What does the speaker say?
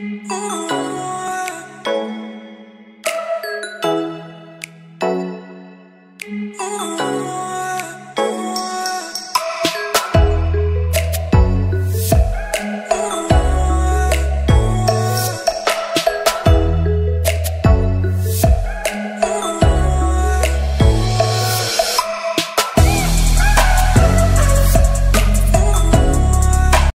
Ooh. Ooh.